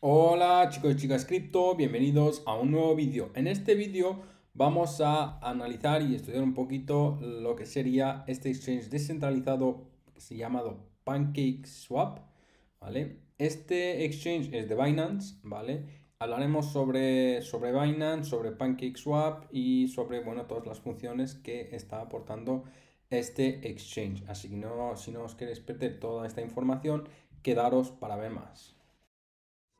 Hola chicos y chicas cripto, bienvenidos a un nuevo vídeo. En este vídeo vamos a analizar y estudiar un poquito lo que sería este exchange descentralizado que se llamado PancakeSwap, ¿vale? Este exchange es de Binance, ¿vale? Hablaremos sobre, sobre Binance, sobre PancakeSwap y sobre, bueno, todas las funciones que está aportando este exchange. Así que no, si no os queréis perder toda esta información, quedaros para ver más.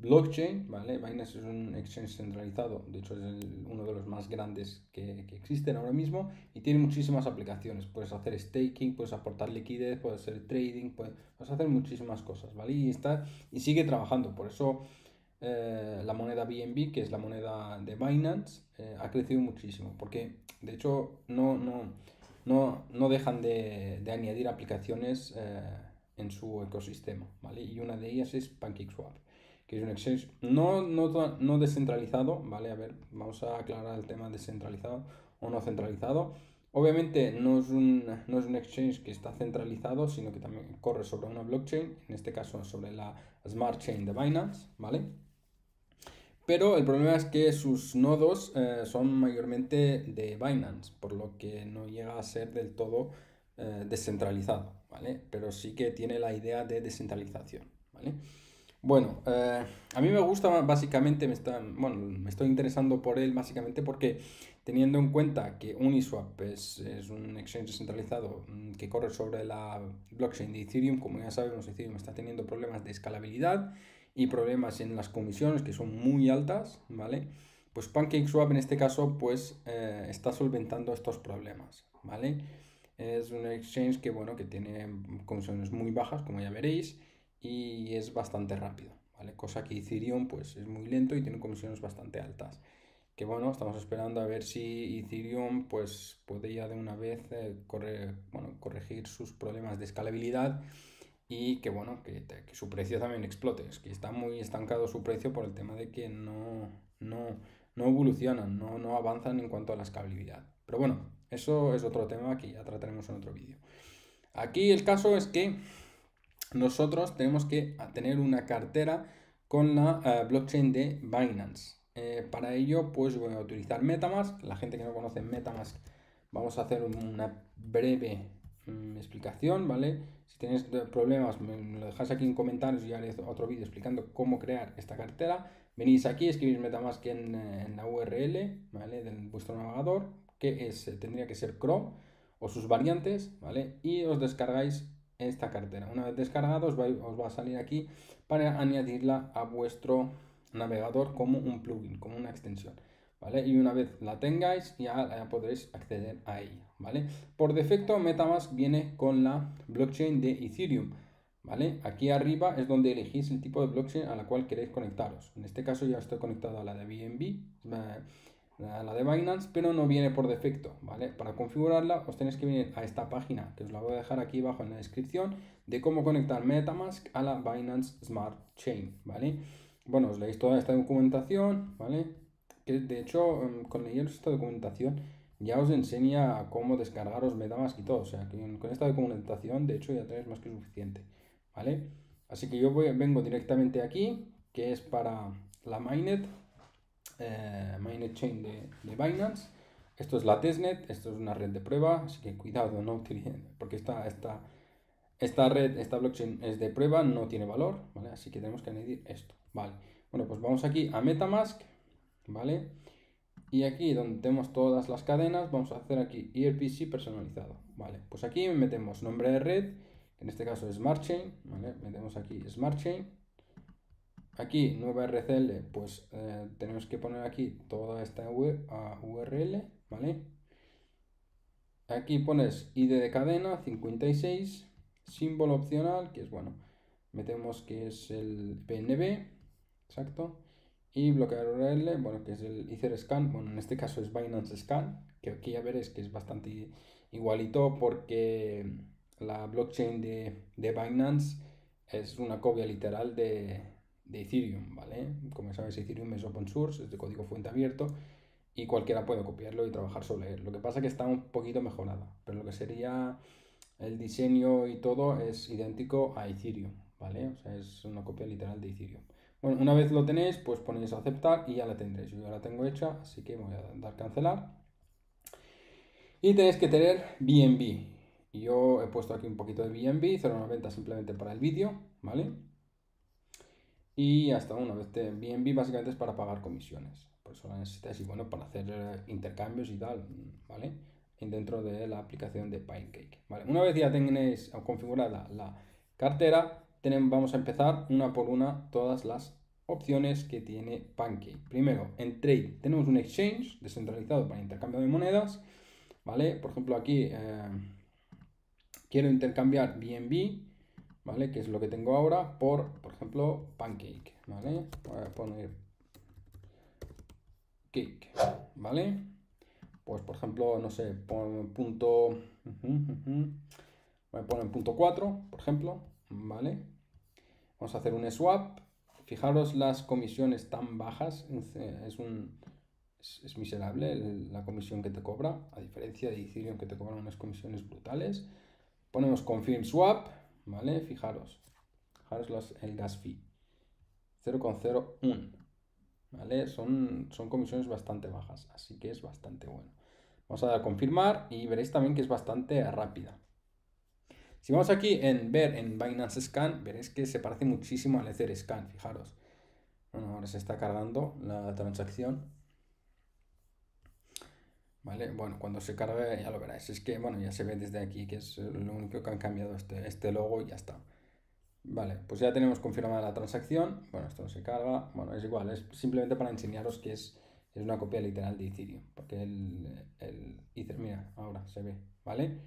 blockchain, ¿vale? Binance es un exchange centralizado, de hecho es uno de los más grandes que, existen ahora mismo y tiene muchísimas aplicaciones. Puedes hacer staking, puedes aportar liquidez, puedes hacer trading, puedes, hacer muchísimas cosas, ¿vale? Y, está, y sigue trabajando, por eso eh, la moneda BNB, que es la moneda de Binance, eh, ha crecido muchísimo, porque de hecho no, no, no, no dejan de, añadir aplicaciones eh, en su ecosistema, ¿vale? Y una de ellas es PancakeSwap que es un exchange no, no, no descentralizado, ¿vale? A ver, vamos a aclarar el tema descentralizado o no centralizado. Obviamente no es, un, no es un exchange que está centralizado, sino que también corre sobre una blockchain, en este caso sobre la Smart Chain de Binance, ¿vale? Pero el problema es que sus nodos eh, son mayormente de Binance, por lo que no llega a ser del todo eh, descentralizado, ¿vale? Pero sí que tiene la idea de descentralización, ¿vale? Bueno, eh, a mí me gusta básicamente, me, está, bueno, me estoy interesando por él básicamente porque teniendo en cuenta que Uniswap es, es un exchange descentralizado mm, que corre sobre la blockchain de Ethereum, como ya sabemos Ethereum está teniendo problemas de escalabilidad y problemas en las comisiones que son muy altas, ¿vale? Pues PancakeSwap en este caso pues eh, está solventando estos problemas, ¿vale? Es un exchange que, bueno, que tiene comisiones muy bajas, como ya veréis, y es bastante rápido, ¿vale? Cosa que Ethereum pues es muy lento y tiene comisiones bastante altas. Que bueno, estamos esperando a ver si Ethereum pues puede de una vez eh, bueno, corregir sus problemas de escalabilidad y que bueno, que, su precio también explote. Es que está muy estancado su precio por el tema de que no, no, no evolucionan, no, no avanzan en cuanto a la escalabilidad. Pero bueno, eso es otro tema que ya trataremos en otro vídeo. Aquí el caso es que nosotros tenemos que tener una cartera con la eh, blockchain de Binance. Eh, para ello, pues voy a utilizar Metamask. La gente que no conoce Metamask, vamos a hacer una breve mm, explicación, ¿vale? Si tienes problemas, me, lo dejáis aquí en comentarios y haré otro vídeo explicando cómo crear esta cartera. Venís aquí, escribís Metamask en, eh, en la URL, ¿vale? De vuestro navegador, que es, tendría que ser Chrome o sus variantes, ¿vale? Y os descargáis esta cartera. Una vez descargado os va, a salir aquí para añadirla a vuestro navegador como un plugin, como una extensión. ¿Vale? Y una vez la tengáis ya, podréis acceder a ella, ¿vale? Por defecto Metamask viene con la blockchain de Ethereum, ¿vale? Aquí arriba es donde elegís el tipo de blockchain a la cual queréis conectaros. En este caso ya estoy conectado a la de BNB, la de Binance, pero no viene por defecto, ¿vale? Para configurarla os tenéis que venir a esta página, que os la voy a dejar aquí abajo en la descripción, de cómo conectar Metamask a la Binance Smart Chain, ¿vale? Bueno, os leéis toda esta documentación, ¿vale? Que de hecho, em, con leeros esta documentación ya os enseña cómo descargaros Metamask y todo, o sea, que con esta documentación, de hecho, ya tenéis más que suficiente, ¿vale? Así que yo voy, vengo directamente aquí, que es para la mainnet, eh, mainnet chain de, Binance. Esto es la testnet, esto es una red de prueba, así que cuidado, no utilicen, porque esta, esta, esta red, esta blockchain es de prueba, no tiene valor, ¿vale? Así que tenemos que añadir esto, ¿vale? Bueno, pues vamos aquí a Metamask, ¿vale? Y aquí donde tenemos todas las cadenas, vamos a hacer aquí ERPC personalizado, ¿vale? Pues aquí metemos nombre de red, en este caso es Smart Chain, ¿vale? Metemos aquí Smart Chain, Aquí, nueva RCL, pues eh, tenemos que poner aquí toda esta URL, ¿vale? Aquí pones ID de cadena 56, símbolo opcional, que es bueno, metemos que es el PNB, exacto, y bloquear URL, bueno, que es el Ether Scan, bueno, en este caso es Binance Scan, que aquí ya veréis que es bastante igualito porque la blockchain de, de Binance es una copia literal de, de Ethereum, ¿vale? Como sabes, Ethereum es open source, es de código fuente abierto y cualquiera puede copiarlo y trabajar sobre él. Lo que pasa es que está un poquito mejorada, pero lo que sería el diseño y todo es idéntico a Ethereum, ¿vale? O sea, es una copia literal de Ethereum. Bueno, una vez lo tenéis, pues ponéis aceptar y ya la tendréis. Yo ya la tengo hecha, así que voy a dar cancelar. Y tenéis que tener BNB. Yo he puesto aquí un poquito de BNB, 0.90 simplemente para el vídeo, ¿vale? Y hasta una vez de BNB básicamente es para pagar comisiones. Por eso la necesitáis y bueno, para hacer eh, intercambios y tal, ¿vale? dentro de la aplicación de Pancake. ¿vale? Una vez ya tenéis configurada la cartera, tenemos, vamos a empezar una por una todas las opciones que tiene Pancake. Primero, en Trade tenemos un exchange descentralizado para intercambio de monedas. ¿vale? Por ejemplo, aquí eh, quiero intercambiar BNB, ¿vale? Que es lo que tengo ahora por, por ejemplo, Pancake, ¿vale? Voy a poner cake, ¿vale? pues por ejemplo, no sé, pon punto, voy a poner punto 4, por ejemplo, ¿vale? Vamos a hacer un swap. Fijaros las comisiones tan bajas, es un es, miserable la comisión que te cobra, a diferencia de Ethereum que te cobran unas comisiones brutales. Ponemos confirm swap, ¿vale? Fijaros, fijaros el gas fee, 0,01. ¿Vale? Son, son comisiones bastante bajas, así que es bastante bueno. Vamos a dar a confirmar y veréis también que es bastante rápida. Si vamos aquí en ver en Binance Scan, veréis que se parece muchísimo al Ether Scan, fijaros. Bueno, ahora se está cargando la transacción. Vale, bueno, cuando se cargue ya lo veréis. Es que, bueno, ya se ve desde aquí que es lo único que han cambiado este, este logo y ya está. Vale, pues ya tenemos confirmada la transacción. Bueno, esto no se carga. Bueno, es igual, es simplemente para enseñaros que es es una copia literal de Ethereum, porque el, el Ether, mira, ahora se ve, ¿vale?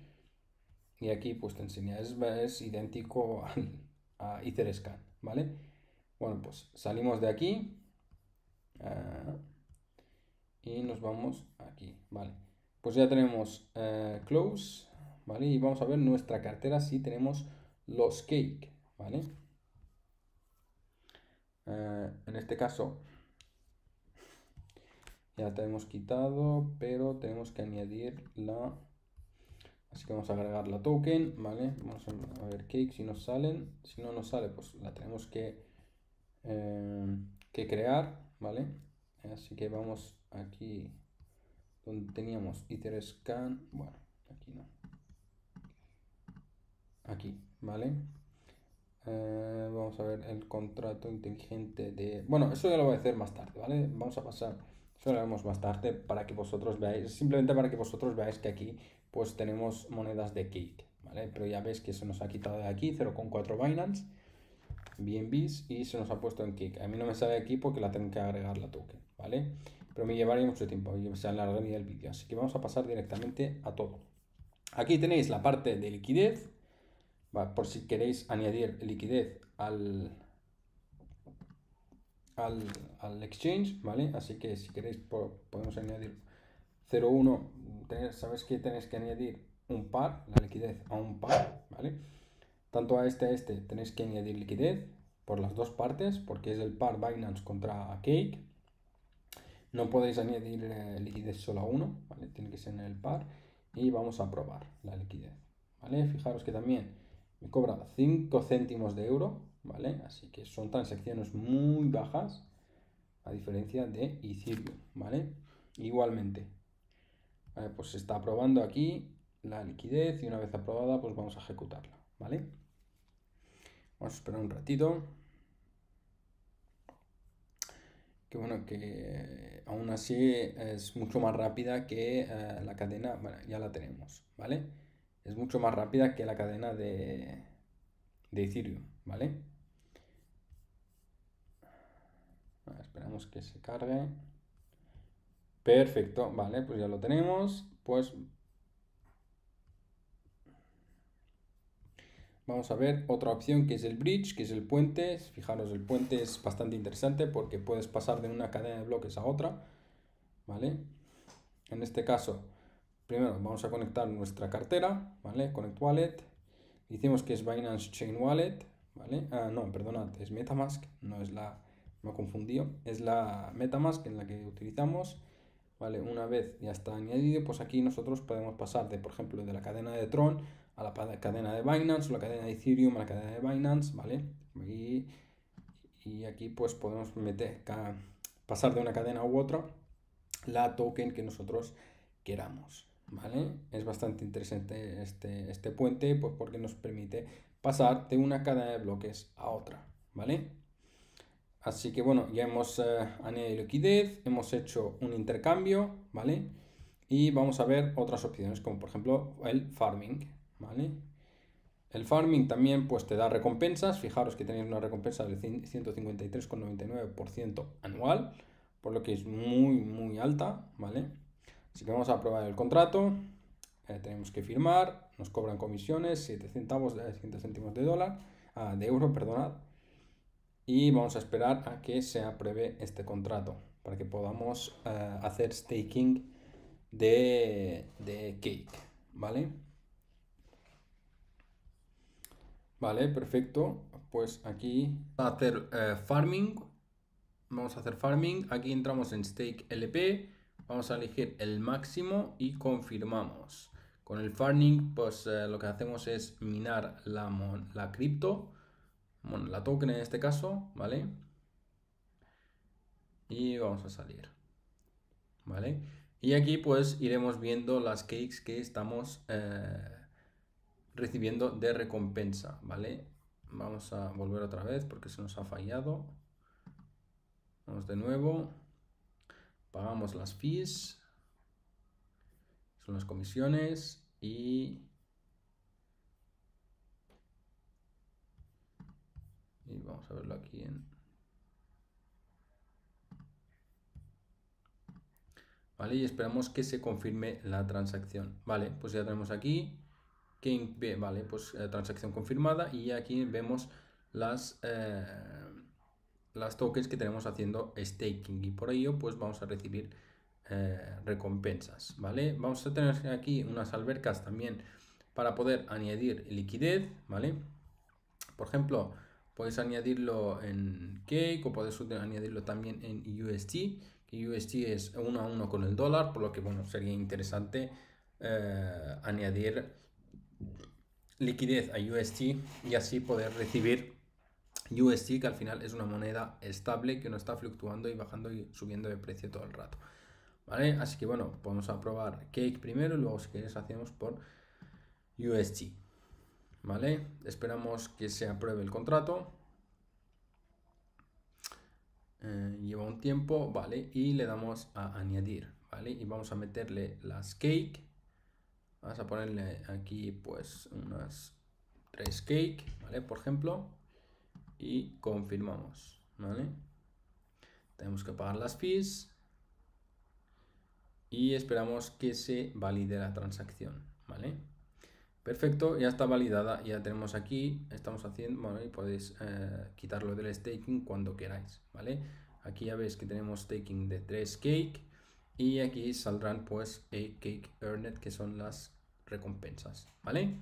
Y aquí pues te enseña, es, idéntico al, a Etherscan, ¿vale? Bueno, pues salimos de aquí ah, y nos vamos aquí, ¿vale? Pues ya tenemos eh, close, ¿vale? Y vamos a ver nuestra cartera si tenemos los cake, ¿vale? Eh, en este caso ya tenemos quitado, pero tenemos que añadir la... Así que vamos a agregar la token, ¿vale? Vamos a ver cake si nos salen. Si no nos sale, pues la tenemos que, eh, que crear, ¿vale? Así que vamos aquí donde teníamos scan Bueno, aquí no. Aquí, ¿vale? Eh, vamos a ver el contrato inteligente de... Bueno, eso ya lo voy a hacer más tarde, ¿vale? Vamos a pasar eso lo haremos más tarde para que vosotros veáis, simplemente para que vosotros veáis que aquí pues tenemos monedas de Cake, ¿vale? Pero ya veis que se nos ha quitado de aquí 0,4 Binance, BNBs y se nos ha puesto en Cake. A mí no me sale aquí porque la tengo que agregar la token, ¿vale? Pero me llevaría mucho tiempo y se alargaría el vídeo, así que vamos a pasar directamente a todo. Aquí tenéis la parte de liquidez, por si queréis añadir liquidez al, al, exchange, ¿vale? Así que si queréis podemos añadir 0,1, sabes que tenéis que añadir un par, la liquidez a un par, ¿vale? Tanto a este a este tenéis que añadir liquidez por las dos partes, porque es el par Binance contra Cake. No podéis añadir liquidez solo a uno, ¿vale? Tiene que ser en el par. Y vamos a probar la liquidez, ¿vale? Fijaros que también me cobra 5 céntimos de euro ¿vale? Así que son transacciones muy bajas a diferencia de Ethereum, ¿vale? Igualmente, pues se está aprobando aquí la liquidez y una vez aprobada pues vamos a ejecutarla, ¿vale? Vamos a esperar un ratito. Que bueno, que aún así es mucho más rápida que eh, la cadena, bueno, ya la tenemos, ¿vale? Es mucho más rápida que la cadena de, de Ethereum, ¿vale? esperamos que se cargue. Perfecto, vale, pues ya lo tenemos. Pues vamos a ver otra opción que es el bridge, que es el puente. Fijaros, el puente es bastante interesante porque puedes pasar de una cadena de bloques a otra. ¿Vale? En este caso, primero vamos a conectar nuestra cartera, ¿vale? Connect Wallet. Decimos que es Binance Chain Wallet, ¿vale? Ah, no, perdonad, es Metamask, no es la, me he confundido, es la Metamask en la que utilizamos, ¿vale? Una vez ya está añadido, pues aquí nosotros podemos pasar de, por ejemplo, de la cadena de Tron a la cadena de Binance la cadena de Ethereum a la cadena de Binance, ¿vale? Y, y aquí pues podemos meter, pasar de una cadena u otra la token que nosotros queramos, ¿vale? Es bastante interesante este, este puente pues porque nos permite pasar de una cadena de bloques a otra, ¿vale? Así que bueno, ya hemos eh, añadido liquidez, hemos hecho un intercambio, ¿vale? Y vamos a ver otras opciones, como por ejemplo el farming, ¿vale? El farming también pues te da recompensas, fijaros que tenéis una recompensa del 153,99% anual, por lo que es muy muy alta, ¿vale? Así que vamos a probar el contrato, eh, tenemos que firmar, nos cobran comisiones, 7 centavos de 100 céntimos de dólar, ah, de euro, perdonad, y vamos a esperar a que se apruebe este contrato para que podamos eh, hacer staking de, de cake, ¿vale? Vale, perfecto. Pues aquí a hacer eh, farming. Vamos a hacer farming. Aquí entramos en stake LP. Vamos a elegir el máximo y confirmamos. Con el farming, pues eh, lo que hacemos es minar la, la cripto. Bueno, la token en este caso, ¿vale? Y vamos a salir. ¿Vale? Y aquí pues iremos viendo las cakes que estamos... Eh, recibiendo de recompensa, ¿vale? Vamos a volver otra vez porque se nos ha fallado. Vamos de nuevo. Pagamos las fees. Son las comisiones y... Y vamos a verlo aquí en... Vale, y esperamos que se confirme la transacción. Vale, pues ya tenemos aquí que vale, pues eh, transacción confirmada y aquí vemos las, eh, las tokens que tenemos haciendo staking y por ello pues vamos a recibir eh, recompensas, ¿vale? Vamos a tener aquí unas albercas también para poder añadir liquidez, ¿vale? Por ejemplo, puedes añadirlo en Cake o puedes añadirlo también en UST, que UST es uno a uno con el dólar, por lo que bueno, sería interesante añadir liquidez a UST y así poder recibir UST que al final es una moneda estable que no está fluctuando y bajando y subiendo de precio todo el rato. ¿Vale? Así que bueno, vamos a probar Cake primero y luego si quieres hacemos por UST. ¿Vale? Esperamos que se apruebe el contrato. Eh, lleva un tiempo, ¿vale? Y le damos a añadir, ¿vale? Y vamos a meterle las cake Vamos a ponerle aquí pues unas 3 cake, ¿vale? Por ejemplo. Y confirmamos, ¿vale? Tenemos que pagar las fees. Y esperamos que se valide la transacción, ¿vale? Perfecto, ya está validada, ya tenemos aquí, estamos haciendo, bueno, y podéis eh, quitarlo del staking cuando queráis, ¿vale? Aquí ya veis que tenemos staking de 3 cake y aquí saldrán pues a cake earned que son las recompensas, ¿vale?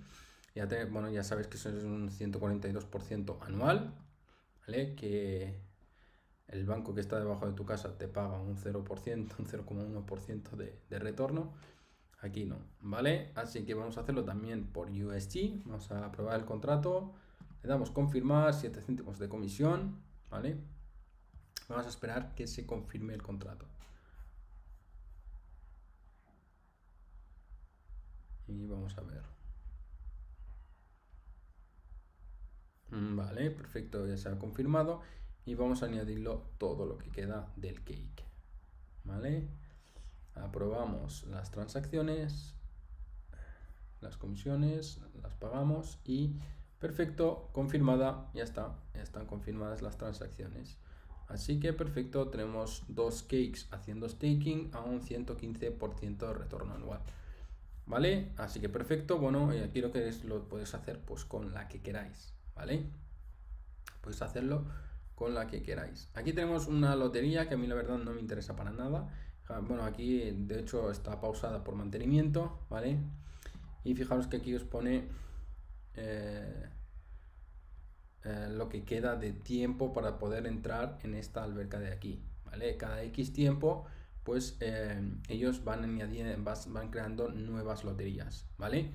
Ya, te, bueno, ya sabes que eso es un 142% anual, ¿vale? Que el banco que está debajo de tu casa te paga un 0%, un 0,1% de, de retorno. Aquí no, ¿vale? Así que vamos a hacerlo también por USG. Vamos a aprobar el contrato. Le damos confirmar, 7 céntimos de comisión, ¿vale? Vamos a esperar que se confirme el contrato. Y vamos a ver. Mm, vale, perfecto, ya se ha confirmado y vamos a añadirlo todo lo que queda del cake. Vale, aprobamos las transacciones, las comisiones, las pagamos y perfecto, confirmada, ya está, ya están confirmadas las transacciones. Así que perfecto, tenemos dos cakes haciendo staking a un 115% de retorno anual. ¿Vale? Así que perfecto, bueno, y aquí lo que es, lo puedes hacer pues con la que queráis, ¿vale? Puedes hacerlo con la que queráis. Aquí tenemos una lotería que a mí la verdad no me interesa para nada, Bueno, aquí de hecho está pausada por mantenimiento, ¿vale? Y fijaros que aquí os pone eh, eh, lo que queda de tiempo para poder entrar en esta alberca de aquí, ¿vale? Cada X tiempo, pues eh, ellos van añadiendo, van creando nuevas loterías, ¿vale?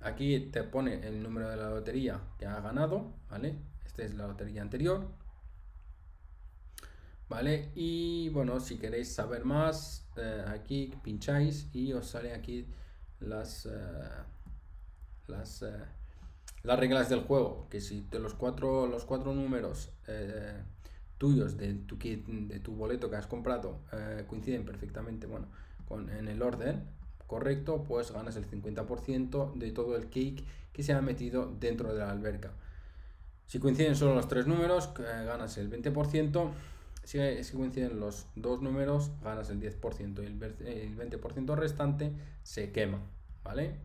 Aquí te pone el número de la lotería que ha ganado, ¿vale? Esta es la lotería anterior, ¿vale? Y bueno, si queréis saber más, aquí pincháis y os sale aquí las, las las reglas del juego, que si de los cuatro, los cuatro números eh, tuyos de tu, kit, de tu boleto que has comprado eh, coinciden perfectamente bueno, con, en el orden correcto, pues ganas el 50% de todo el cake que se ha metido dentro de la alberca. Si coinciden solo los tres números, eh, ganas el 20%. Si, si, coinciden los dos números, ganas el 10% y el, el 20% restante se quema. ¿Vale?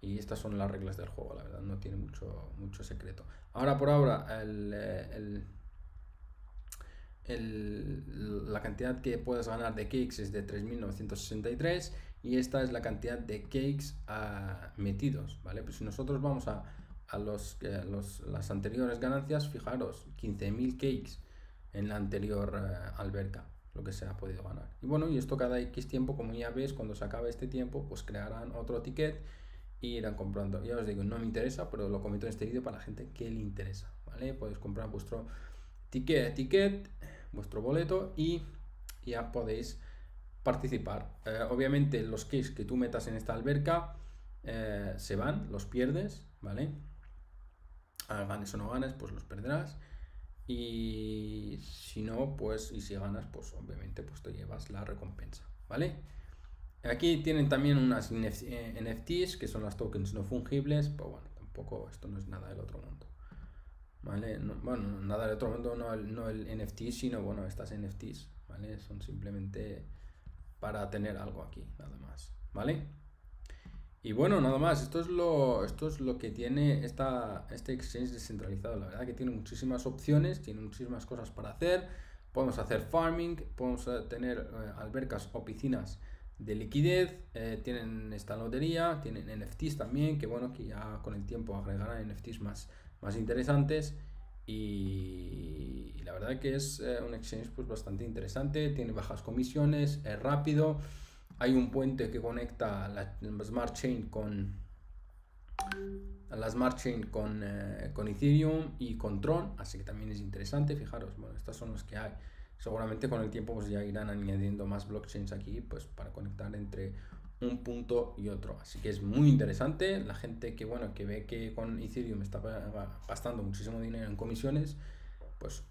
Y estas son las reglas del juego, la verdad, no tiene mucho, mucho secreto. Ahora por ahora, el, la cantidad que puedes ganar de cakes es de 3.963 y esta es la cantidad de cakes ah, metidos, ¿vale? Pues si nosotros vamos a, a los, los, las anteriores ganancias, fijaros, 15.000 cakes en la anterior eh, alberca, lo que se ha podido ganar. Y bueno, y esto cada X tiempo, como ya ves, cuando se acabe este tiempo, pues crearán otro ticket y irán comprando. Ya os digo, no me interesa, pero lo comento en este vídeo para la gente que le interesa, ¿vale? Podéis comprar vuestro ticket, ticket, vuestro boleto y ya podéis participar. Eh, obviamente los kits que tú metas en esta alberca eh, se van, los pierdes, ¿vale? Ah, ganes o no ganes, pues los perderás. Y si no, pues, y si ganas, pues obviamente pues te llevas la recompensa, ¿vale? Aquí tienen también unas NFTs, eh, que son las tokens no fungibles, pero bueno, tampoco esto no es nada del otro mundo. ¿Vale? bueno, nada del otro mundo, no el, no el NFT, sino bueno, estas NFTs, ¿vale? Son simplemente para tener algo aquí, nada más, ¿vale? Y bueno, nada más, esto es lo, esto es lo que tiene esta, este exchange descentralizado. La verdad que tiene muchísimas opciones, tiene muchísimas cosas para hacer. Podemos hacer farming, podemos tener eh, albercas o piscinas de liquidez, eh, tienen esta lotería, tienen NFTs también, que bueno, que ya con el tiempo agregarán NFTs más, más interesantes y, la verdad que es eh, un exchange pues bastante interesante, tiene bajas comisiones, es rápido, hay un puente que conecta la, Smart Chain con la Smart Chain con, eh, con Ethereum y con Tron, así que también es interesante, fijaros, bueno, estas son los que hay. Seguramente con el tiempo pues ya irán añadiendo más blockchains aquí pues para conectar entre un punto y otro. Así que es muy interesante. La gente que bueno que ve que con Ethereum está gastando muchísimo dinero en comisiones pues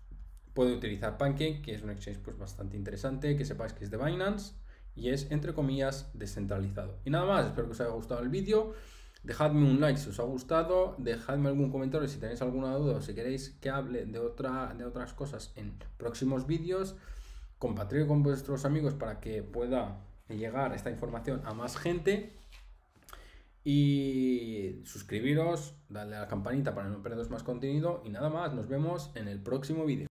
puede utilizar Pancake que es un exchange pues bastante interesante que sepáis que es de Binance y es entre comillas descentralizado. Y nada más espero que os haya gustado el vídeo. Dejadme un like si os ha gustado, dejadme algún comentario si tenéis alguna duda o si queréis que hable de, de otras cosas en próximos vídeos. Compartirlo con vuestros amigos para que pueda llegar esta información a más gente. Y suscribiros, darle a la campanita para no perderos más contenido. Y nada más, nos vemos en el próximo vídeo.